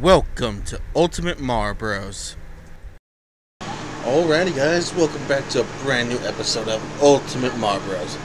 Welcome to Ultimate Mar Bros. Alrighty guys, welcome back to a brand new episode of Ultimate Mar Bros.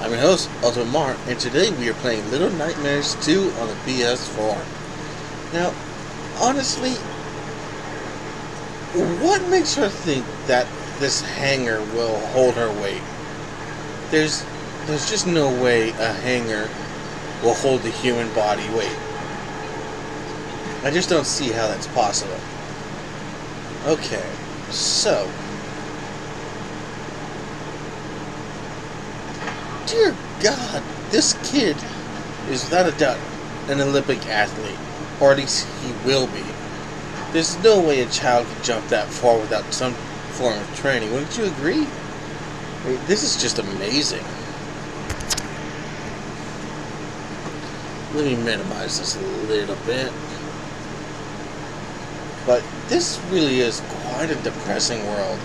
I'm your host, Ultimate Mar, and today we are playing Little Nightmares 2 on the PS4. Now, honestly, what makes her think that this hanger will hold her weight? There's there's just no way a hanger will hold the human body weight. I just don't see how that's possible. Okay, so. Dear God, this kid is without a doubt an Olympic athlete, or at least he will be. There's no way a child could jump that far without some form of training. Wouldn't you agree? I mean, this is just amazing. Let me minimize this a little bit. But this really is quite a depressing world.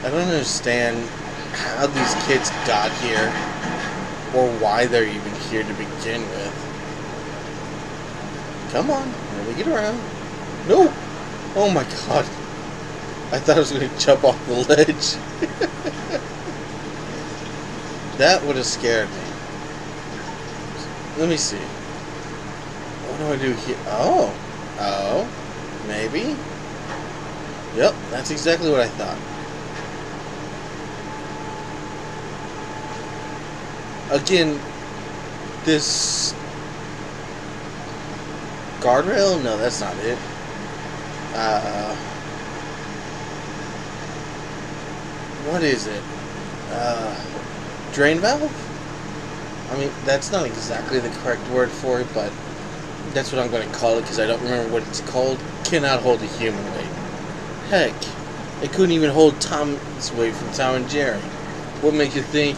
I don't understand how these kids got here or why they're even here to begin with. Come on, let me get around. No! Oh my god. I thought I was going to jump off the ledge. that would have scared me. Let me see. What do I do here? Oh. Oh. Maybe? Yep, that's exactly what I thought. Again, this guardrail? No, that's not it. Uh, what is it? Uh, drain valve? I mean, that's not exactly the correct word for it, but that's what I'm going to call it because I don't remember what it's called. Cannot hold a human weight. Heck, it couldn't even hold Tom's weight from Tom and Jerry. What makes you think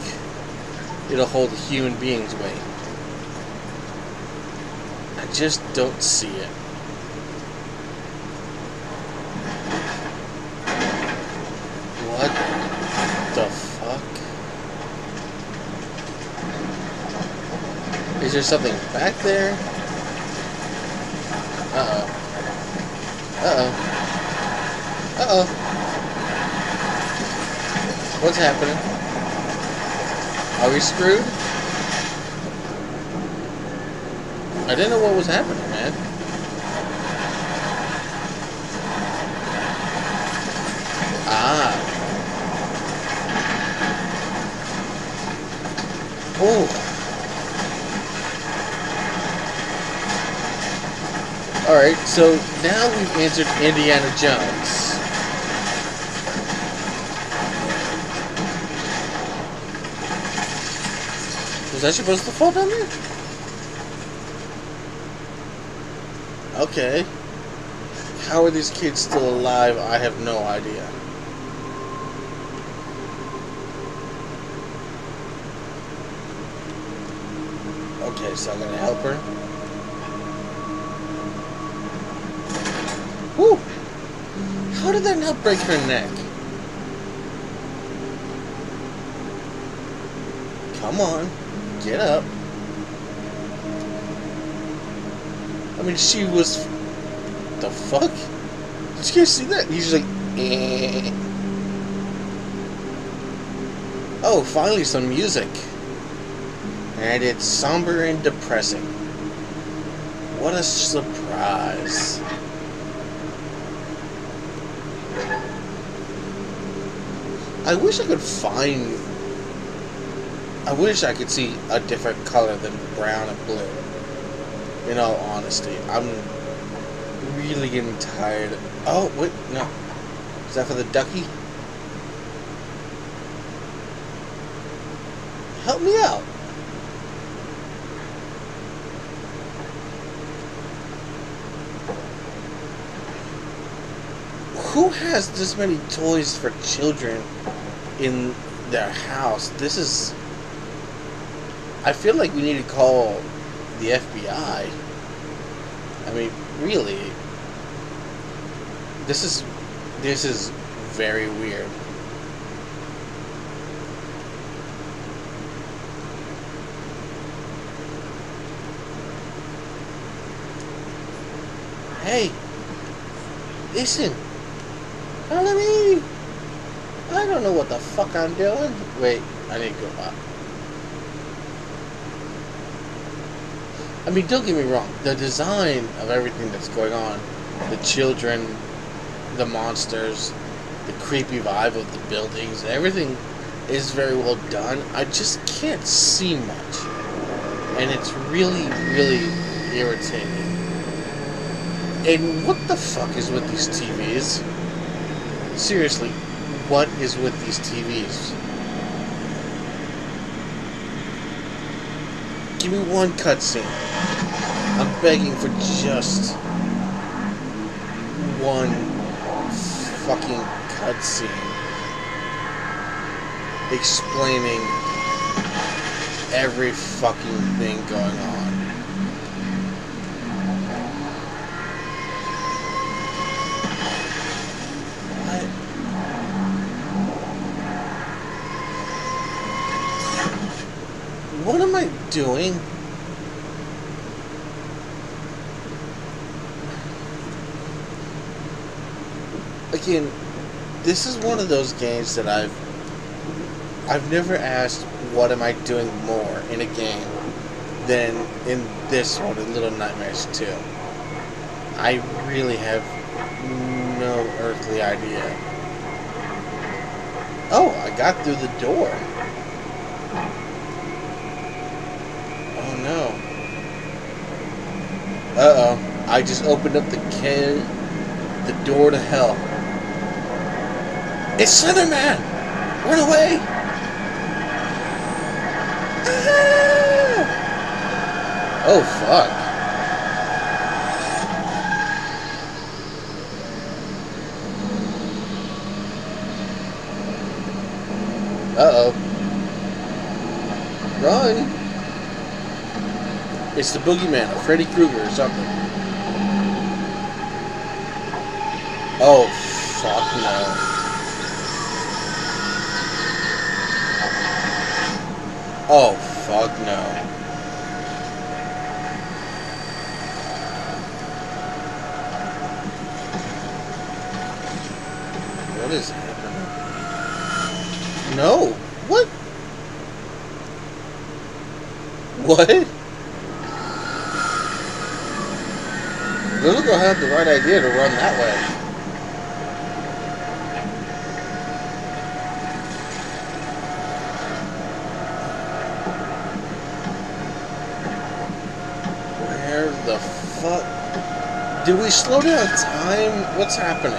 it'll hold a human being's weight? I just don't see it. What the fuck? Is there something back there? Uh-oh. Uh-oh. Uh-oh. What's happening? Are we screwed? I didn't know what was happening, man. Ah. Oh. Alright, so now we've entered Indiana Jones. Was that supposed to fall down there? Okay. How are these kids still alive? I have no idea. Okay, so I'm gonna help her. Whew! How did that not break her neck? Come on, get up. I mean, she was. The fuck? Did you guys see that? He's like, eh. Oh, finally some music. And it's somber and depressing. What a surprise. I wish I could find. I wish I could see a different color than brown and blue. In all honesty, I'm really getting tired. Oh, wait, no. Is that for the ducky? Help me out. Who has this many toys for children in their house? This is. I feel like we need to call the FBI. I mean, really. This is. This is very weird. Hey, listen, follow me. I don't know what the fuck I'm doing. Wait, I need to go up. I mean, don't get me wrong. The design of everything that's going on, the children, the monsters, the creepy vibe of the buildings, everything is very well done. I just can't see much. And it's really, really irritating. And what the fuck is with these TVs? Seriously, what is with these TVs? Give me one cutscene. I'm begging for just one fucking cutscene explaining every fucking thing going on. What? Am I doing? This is one of those games that I've I've never asked what am I doing more in a game than in this one, in Little Nightmares 2. I really have no earthly idea. Oh, I got through the door. Oh no. Uh-oh. I just opened up the key, the door to hell. It's Slenderman! Run away! Ah! Oh, fuck. Uh-oh. Run! It's the boogeyman, or Freddy Krueger or something. Oh, fuck no. Oh, fuck no. What is happening? No. What? What? Girl had the right idea to run that way. Where the fuck? Did we slow down time? What's happening?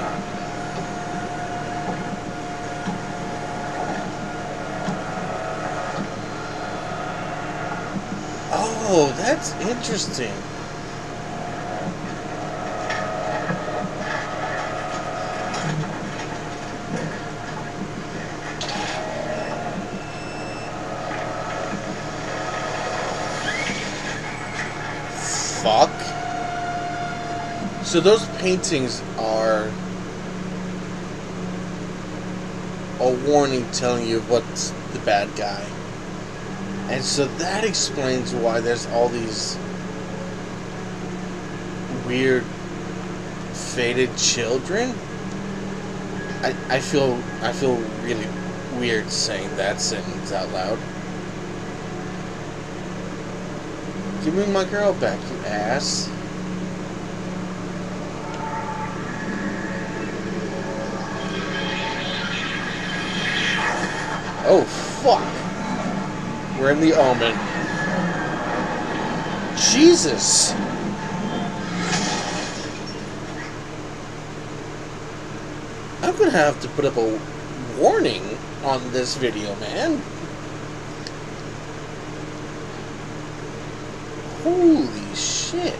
Oh, that's interesting. Fuck. So those paintings are a warning telling you what's the bad guy. And so that explains why there's all these weird faded children. I, I feel I feel really weird saying that sentence out loud. Give me my girl back, you ass. Oh fuck. We're in the Omen. Jesus! I'm gonna have to put up a warning on this video, man. Holy shit.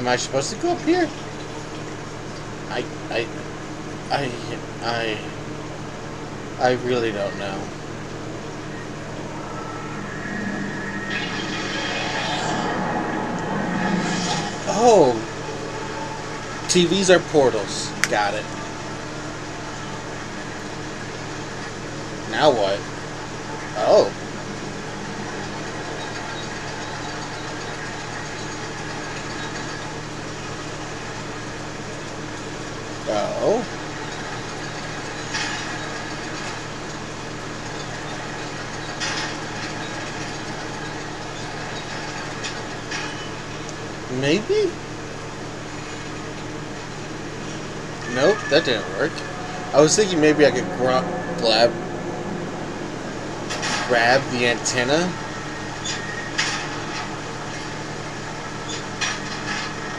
Am I supposed to go up here? I, I, I, I, I really don't know. Oh, TVs are portals. Got it. Now what? Oh. Oh. Maybe? Nope, that didn't work. I was thinking maybe I could grab, grab, grab the antenna.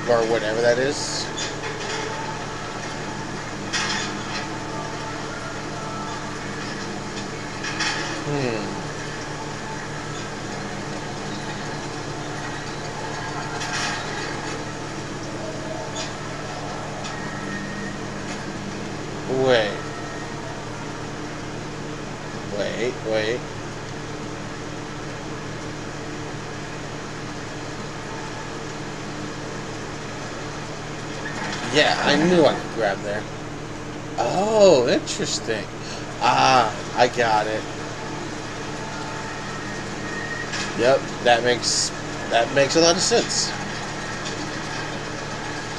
Or whatever that is. Hmm. Wait. Wait, wait. Yeah, I grab there. Oh, interesting. Ah, I got it. Yep, that makes that makes a lot of sense.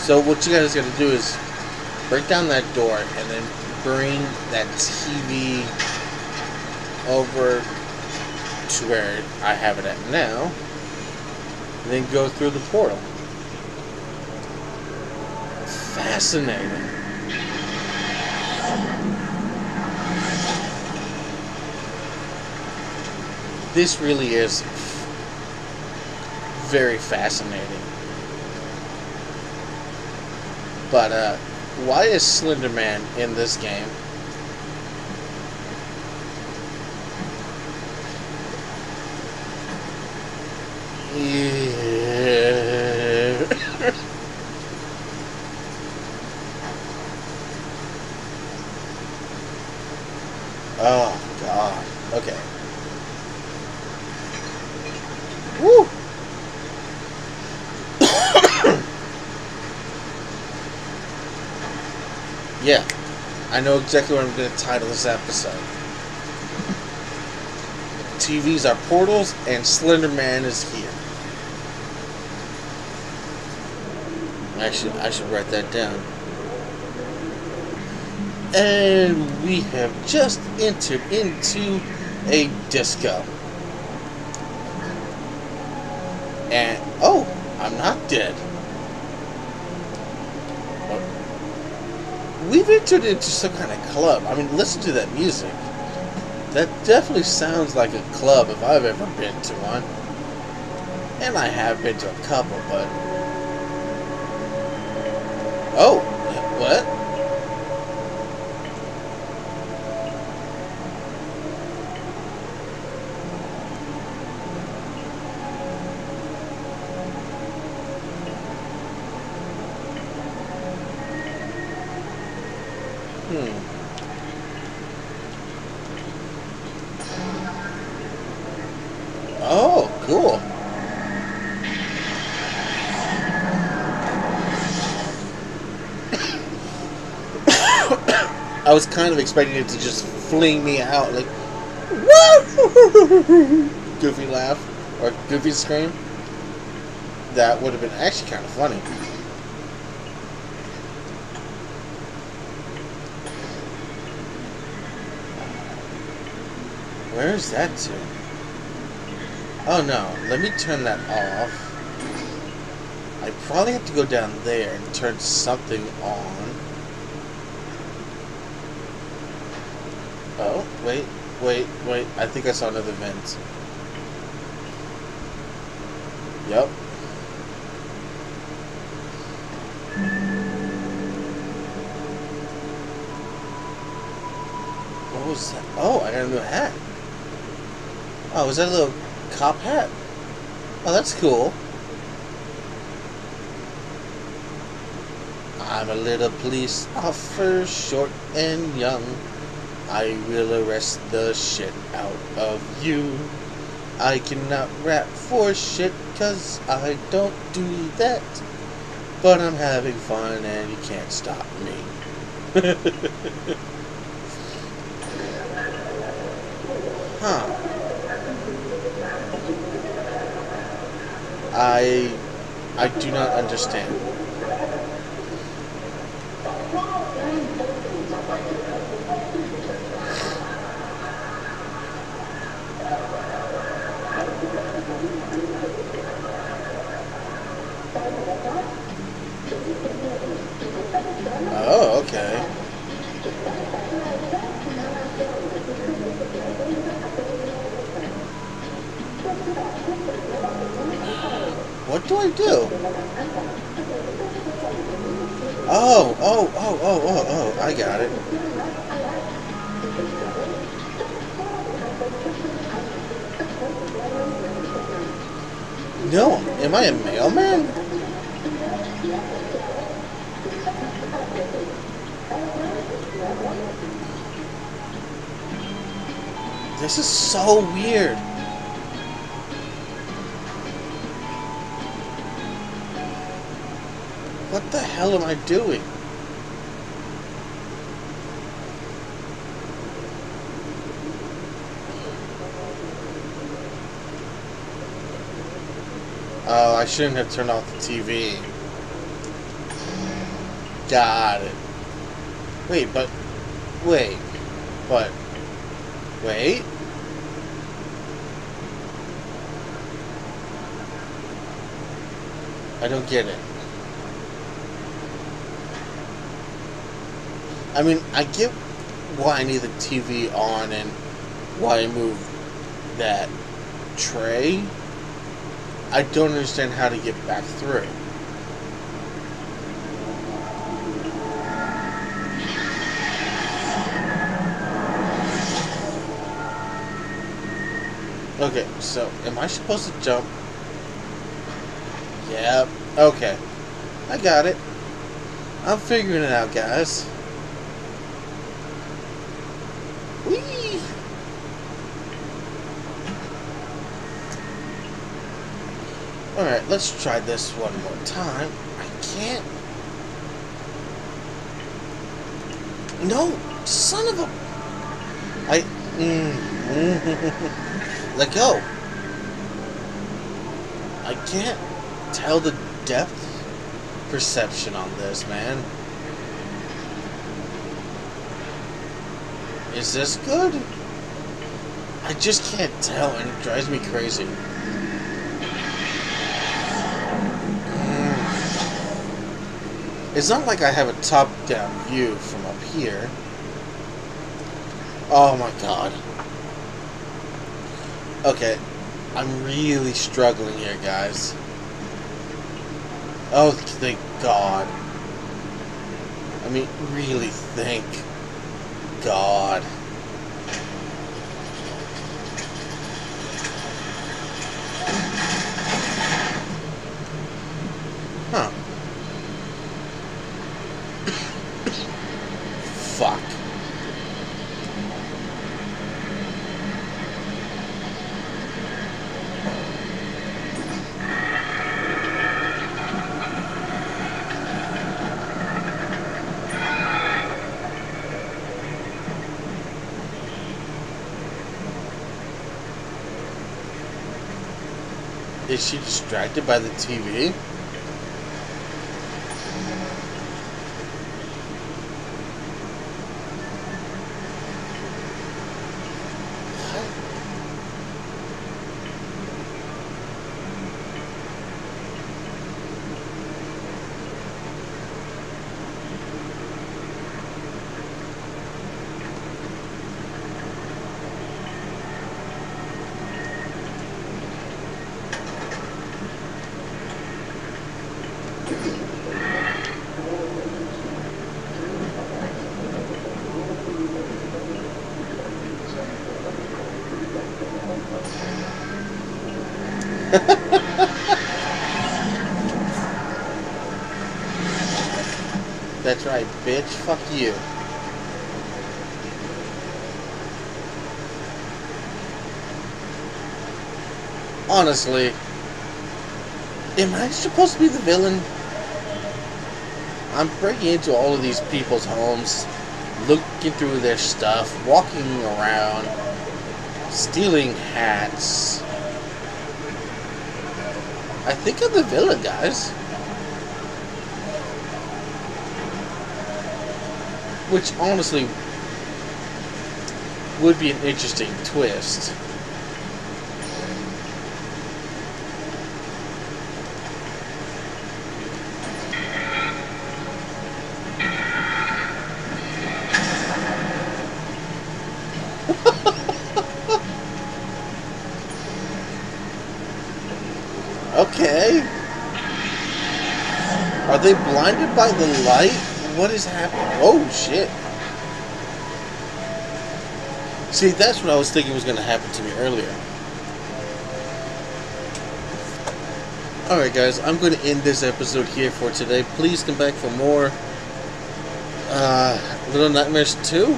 So what you guys got to do is break down that door and then bring that TV over to where I have it at now. And then go through the portal. Fascinating. This really is very fascinating. But, uh, why is Slender Man in this game? Yeah. oh, God. Okay. Woo! Yeah, I know exactly what I'm going to title this episode. TVs are portals, and Slender Man is here. Actually, I should write that down. And we have just entered into a disco. And, oh, I'm not dead. We've entered into some kind of club. I mean, listen to that music. That definitely sounds like a club if I've ever been to one. And I have been to a couple, but. Oh! What? Hmm. Oh, cool. I was kind of expecting it to just fling me out like goofy laugh or goofy scream. That would have been actually kind of funny. Where is that to? Oh no, let me turn that off. I probably have to go down there and turn something on. Oh, wait, wait, wait. I think I saw another vent. Yep. What was that? Oh, I got a new hat. Oh, is that a little cop hat? Oh, that's cool. I'm a little police officer, short and young. I will arrest the shit out of you. I cannot rap for shit, cause I don't do that. But I'm having fun and you can't stop me. huh. I I do not understand. Okay. What do I do? Oh, oh, oh, oh, oh, oh, I got it. No, am I a mailman? This is so weird. What the hell am I doing? Oh, I shouldn't have turned off the TV. Got it. Wait, but... Wait. But... Wait? I don't get it. I mean, I get why I need the TV on and why I move that tray. I don't understand how to get back through. So am I supposed to jump? Yep. Okay. I got it. I'm figuring it out, guys. Whee! Alright, let's try this one more time. I can't... No! Son of a... I... Mm, let go. I can't tell the depth perception on this, man. Is this good? I just can't tell and it drives me crazy. Mm. It's not like I have a top-down view from up here. Oh my god. Okay, I'm really struggling here, guys. Oh, thank God. I mean, really, thank God. Huh. Fuck. Is she distracted by the TV? That's right, bitch. Fuck you. Honestly, am I supposed to be the villain? I'm breaking into all of these people's homes, looking through their stuff, walking around, stealing hats. I think I'm the villain, guys. Which honestly would be an interesting twist. okay. Are they blinded by the light? What is happening? Oh, shit. See, that's what I was thinking was going to happen to me earlier. Alright guys, I'm going to end this episode here for today. Please come back for more uh, Little Nightmares 2.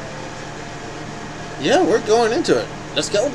Yeah, we're going into it. Let's go.